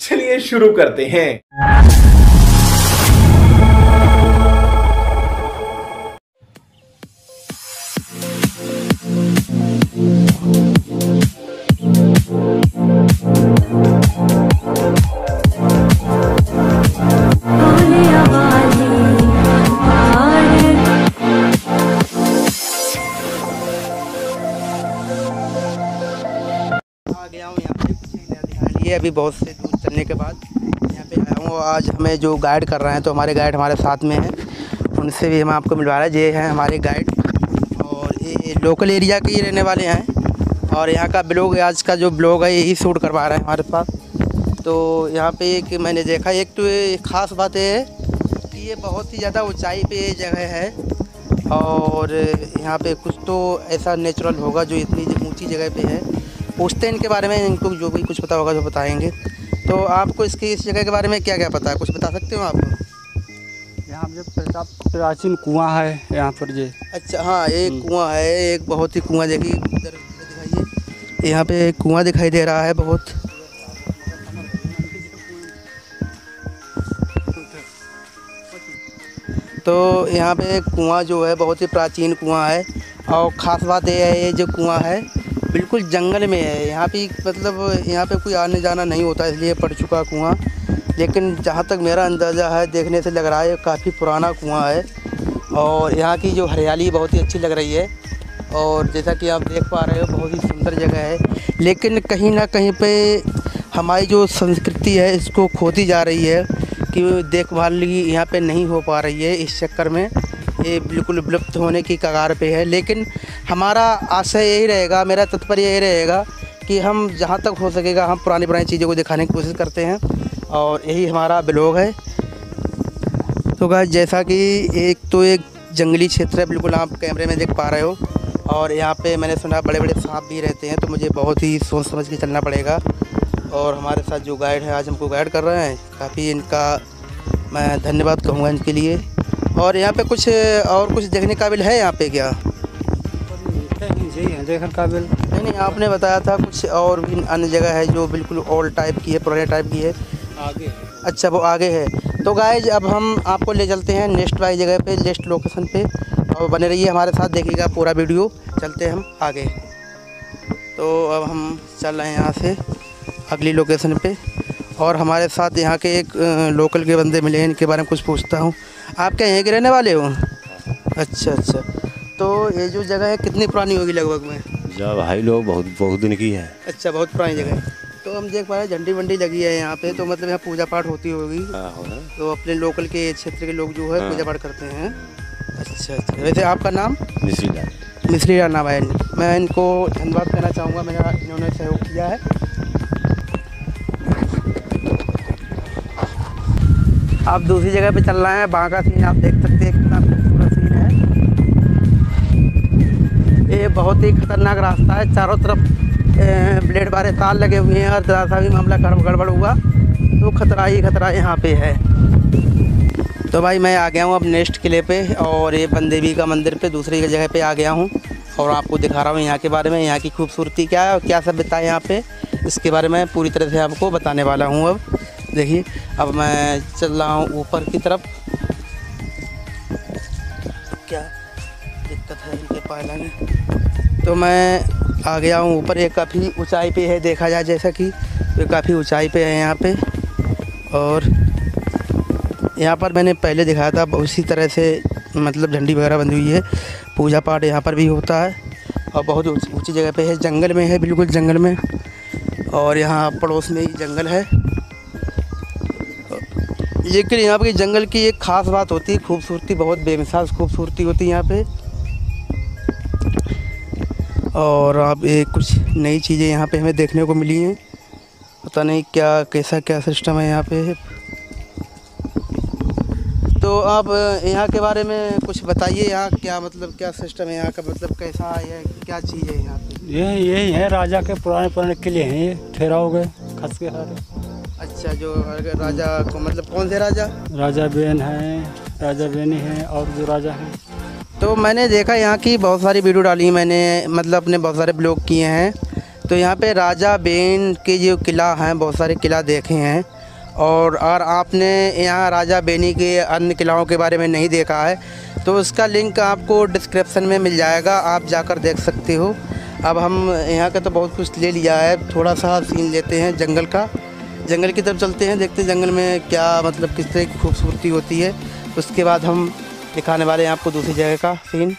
चलिए शुरू करते हैं। अभी बहुत से दूर के बाद यहाँ पे आया हूँ आज हमें जो गाइड कर रहे हैं तो हमारे गाइड हमारे साथ में हैं। उनसे भी हम आपको मिलवा रहे हैं। ये हैं हमारे गाइड और ये लोकल एरिया के ही रहने वाले हैं। और यहाँ का ब्लॉग आज का जो ब्लॉग है, यही शूट करवा रहे हैं हमारे पास तो यहाँ पे एक मैंने देखा, एक तो खास बात है कि ये बहुत ही ज़्यादा ऊंचाई पे ये जगह है। और यहाँ पे कुछ तो ऐसा नेचुरल होगा जो इतनी ऊँची जगह पे है। पूछते हैं इनके बारे में इनको जो भी कुछ पता होगा, जो बताएँगे। तो आपको इसकी इस जगह के बारे में क्या क्या पता? है कुछ बता सकते हो आप? यहाँ प्रताप- प्राचीन कुआँ है यहाँ पर ये। अच्छा हाँ एक कुआँ है एक बहुत ही कुआँ देखिए दिखाइए। यहाँ पे एक कुआँ दिखाई दे रहा है बहुत। तो यहाँ पे कुआँ जो है बहुत ही प्राचीन कुआँ है। और ख़ास बात यह है ये जो कुआँ है बिल्कुल जंगल में है। यहाँ पे मतलब यहाँ पे कोई आने जाना नहीं होता, इसलिए पड़ चुका कुआँ। लेकिन जहाँ तक मेरा अंदाज़ा है, देखने से लग रहा है काफ़ी पुराना कुआँ है। और यहाँ की जो हरियाली बहुत ही अच्छी लग रही है। और जैसा कि आप देख पा रहे हो, बहुत ही सुंदर जगह है। लेकिन कहीं ना कहीं पे हमारी जो संस्कृति है, इसको खोती जा रही है कि देखभाल यहाँ पे नहीं हो पा रही है इस चक्कर में। ये बिल्कुल विलुप्त होने की कगार पे है। लेकिन हमारा आशय यही रहेगा, मेरा तात्पर्य यही रहेगा कि हम जहाँ तक हो सकेगा, हम पुरानी पुरानी चीज़ों को दिखाने की कोशिश करते हैं और यही हमारा ब्लॉग है। तो गाइस, जैसा कि एक तो एक जंगली क्षेत्र है, बिल्कुल आप कैमरे में देख पा रहे हो और यहाँ पे मैंने सुना बड़े बड़े सांप भी रहते हैं तो मुझे बहुत ही सोच समझ के चलना पड़ेगा और हमारे साथ जो गाइड है, आज हमको गाइड कर रहे हैं। काफ़ी इनका मैं धन्यवाद कहूँगा इनके लिए। और यहाँ पे कुछ, और कुछ देखने काबिल है यहाँ पे क्या? देखने काबिल नहीं नहीं, आपने बताया था कुछ और भी अन्य जगह है जो बिल्कुल ओल्ड टाइप की है, पुराने टाइप की है। आगे अच्छा वो आगे है। तो गाइज़ अब हम आपको ले चलते हैं नेक्स्ट वाली जगह पे नेक्स्ट लोकेशन पे। और बने रहिए हमारे साथ, देखिएगा पूरा वीडियो चलते हैं हम आगे। तो अब हम चल रहे हैं यहाँ से अगली लोकेशन पे। और हमारे साथ यहाँ के एक लोकल के बंदे मिले हैं इनके बारे में कुछ पूछता हूँ। आप क्या यहीं के रहने वाले हो? अच्छा अच्छा। तो ये जो जगह है कितनी पुरानी होगी लगभग में? जा भाई लोग बहुत बहुत दिन की है। अच्छा बहुत पुरानी जगह है। तो हम देख पा रहे हैं झंडी वंडी लगी है यहाँ पे तो मतलब यहाँ पूजा पाठ होती होगी। हाँ? तो अपने लोकल के क्षेत्र के लोग जो है हाँ। पूजा पाठ करते हैं। अच्छा अच्छा। वैसे आपका नाम? मिश्री मिश्री राणा भाई मैं इनको धन्यवाद कहना चाहूँगा मेरा इन्होंने सहयोग किया है। आप दूसरी जगह पे चल रहे हैं वहाँ का सीन आप देख सकते हैं, कितना खूबसूरत सीन है। ये बहुत ही खतरनाक रास्ता है, चारों तरफ़ ब्लेड वाले तार लगे हुए हैं और ज़रा सा भी मामला गड़- गड़बड़ हुआ। तो खतरा ही खतरा यहाँ पे है। तो भाई मैं आ गया हूँ अब नेक्स्ट किले पे और ये बंदेवी का मंदिर पे, दूसरी जगह पे आ गया हूँ। और आपको दिखा रहा हूँ यहाँ के बारे में, यहाँ की खूबसूरती क्या है और क्या सभ्यता है यहाँ पे। इसके बारे में पूरी तरह से आपको बताने वाला हूँ अब। देखिए, अब मैं चल रहा हूँ ऊपर की तरफ़। क्या दिक्कत है इनके पायला में? तो मैं आ गया हूँ ऊपर। ये काफ़ी ऊंचाई पे है, देखा जाए जैसा कि ये काफ़ी ऊंचाई पे है यहाँ पे। और यहाँ पर मैंने पहले दिखाया था उसी तरह से मतलब झंडी वगैरह बंधी हुई है। पूजा पाठ यहाँ पर भी होता है और बहुत ऊँची जगह पे है। जंगल में है, बिल्कुल जंगल में। और यहाँ पड़ोस में ही जंगल है। लेकिन यहाँ पे जंगल की एक ख़ास बात होती है, खूबसूरती बहुत बेमिसाल खूबसूरती होती है यहाँ पे। और अब ये कुछ नई चीज़ें यहाँ पे हमें देखने को मिली हैं। पता नहीं क्या, कैसा, क्या सिस्टम है यहाँ पे। तो आप यहाँ के बारे में कुछ बताइए यहाँ, क्या मतलब क्या सिस्टम है यहाँ का मतलब कैसा है, क्या चीज़ है यहाँ पे? ये यही है, राजा के पुराने पुराने किले हैं ये ठहराव गए खस के सारे अच्छा जो राजा को मतलब कौन से राजा? राजा बेन है राजा बेनी है और जो राजा हैं। तो मैंने देखा यहाँ की बहुत सारी वीडियो डाली मैंने मतलब अपने बहुत सारे ब्लॉग किए हैं। तो यहाँ पे राजा बेन के जो किला हैं बहुत सारे किला देखे हैं। और अगर आपने यहाँ राजा बेनी के अन्य किलाओं के बारे में नहीं देखा है तो उसका लिंक आपको डिस्क्रिप्शन में मिल जाएगा आप जाकर देख सकते हो। अब हम यहाँ का तो बहुत कुछ ले लिया है थोड़ा सा सीन लेते हैं जंगल का। जंगल की तरफ़ चलते हैं, देखते हैं जंगल में क्या मतलब किस तरह की खूबसूरती होती है। उसके बाद हम दिखाने वाले हैं आपको दूसरी जगह का सीन